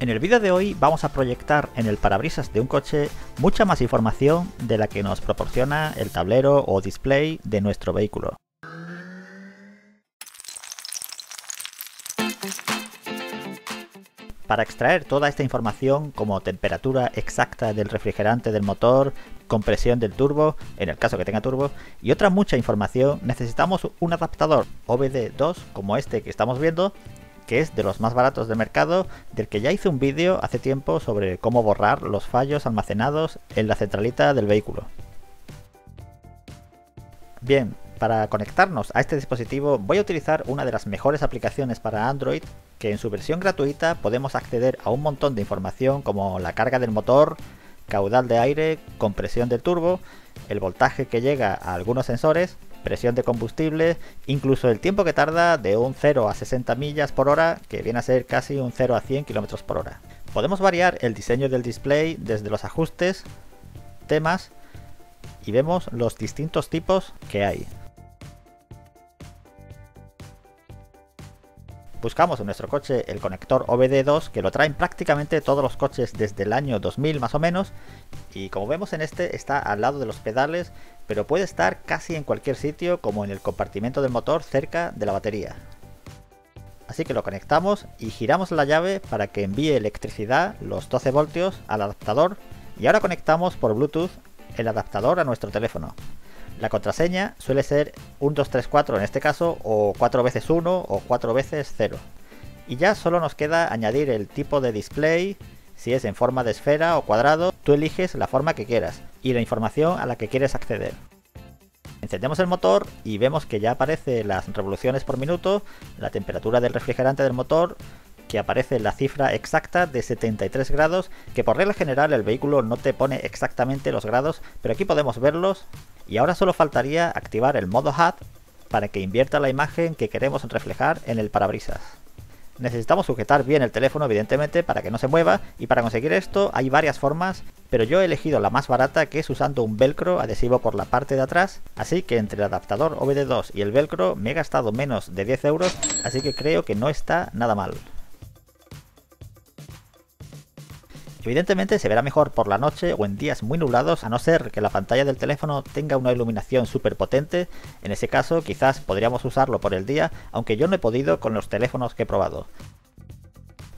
En el vídeo de hoy vamos a proyectar en el parabrisas de un coche mucha más información de la que nos proporciona el tablero o display de nuestro vehículo. Para extraer toda esta información como temperatura exacta del refrigerante del motor, compresión del turbo, en el caso que tenga turbo, y otra mucha información, necesitamos un adaptador OBD2 como este que estamos viendo que es de los más baratos del mercado, del que ya hice un vídeo hace tiempo sobre cómo borrar los fallos almacenados en la centralita del vehículo. Bien, para conectarnos a este dispositivo voy a utilizar una de las mejores aplicaciones para Android, que en su versión gratuita podemos acceder a un montón de información como la carga del motor, caudal de aire, compresión del turbo, el voltaje que llega a algunos sensores, presión de combustible, incluso el tiempo que tarda de un 0 a 60 millas por hora, que viene a ser casi un 0 a 100 km por hora. Podemos variar el diseño del display desde los ajustes, temas y vemos los distintos tipos que hay. Buscamos en nuestro coche el conector OBD2 que lo traen prácticamente todos los coches desde el año 2000 más o menos y como vemos en este está al lado de los pedales pero puede estar casi en cualquier sitio como en el compartimento del motor cerca de la batería. Así que lo conectamos y giramos la llave para que envíe electricidad los 12 voltios al adaptador y ahora conectamos por Bluetooth el adaptador a nuestro teléfono. La contraseña suele ser 1234 en este caso, o 4 veces 1 o 4 veces 0. Y ya solo nos queda añadir el tipo de display, si es en forma de esfera o cuadrado, tú eliges la forma que quieras y la información a la que quieres acceder. Encendemos el motor y vemos que ya aparece las revoluciones por minuto, la temperatura del refrigerante del motor, que aparece la cifra exacta de 73 grados, que por regla general el vehículo no te pone exactamente los grados, pero aquí podemos verlos y ahora solo faltaría activar el modo HUD para que invierta la imagen que queremos reflejar en el parabrisas. Necesitamos sujetar bien el teléfono evidentemente para que no se mueva y para conseguir esto hay varias formas, pero yo he elegido la más barata que es usando un velcro adhesivo por la parte de atrás, así que entre el adaptador OBD2 y el velcro me he gastado menos de 10 euros, así que creo que no está nada mal. Evidentemente se verá mejor por la noche o en días muy nublados a no ser que la pantalla del teléfono tenga una iluminación súper potente, en ese caso quizás podríamos usarlo por el día, aunque yo no he podido con los teléfonos que he probado.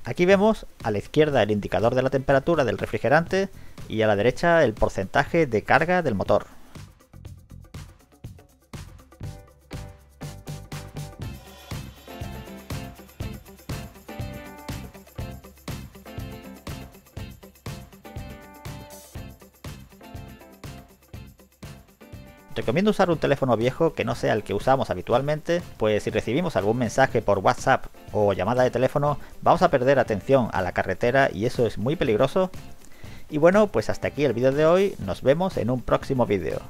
Aquí vemos a la izquierda el indicador de la temperatura del refrigerante y a la derecha el porcentaje de carga del motor. Recomiendo usar un teléfono viejo que no sea el que usamos habitualmente, pues si recibimos algún mensaje por WhatsApp o llamada de teléfono, vamos a perder atención a la carretera y eso es muy peligroso. Y bueno, pues hasta aquí el vídeo de hoy, nos vemos en un próximo vídeo.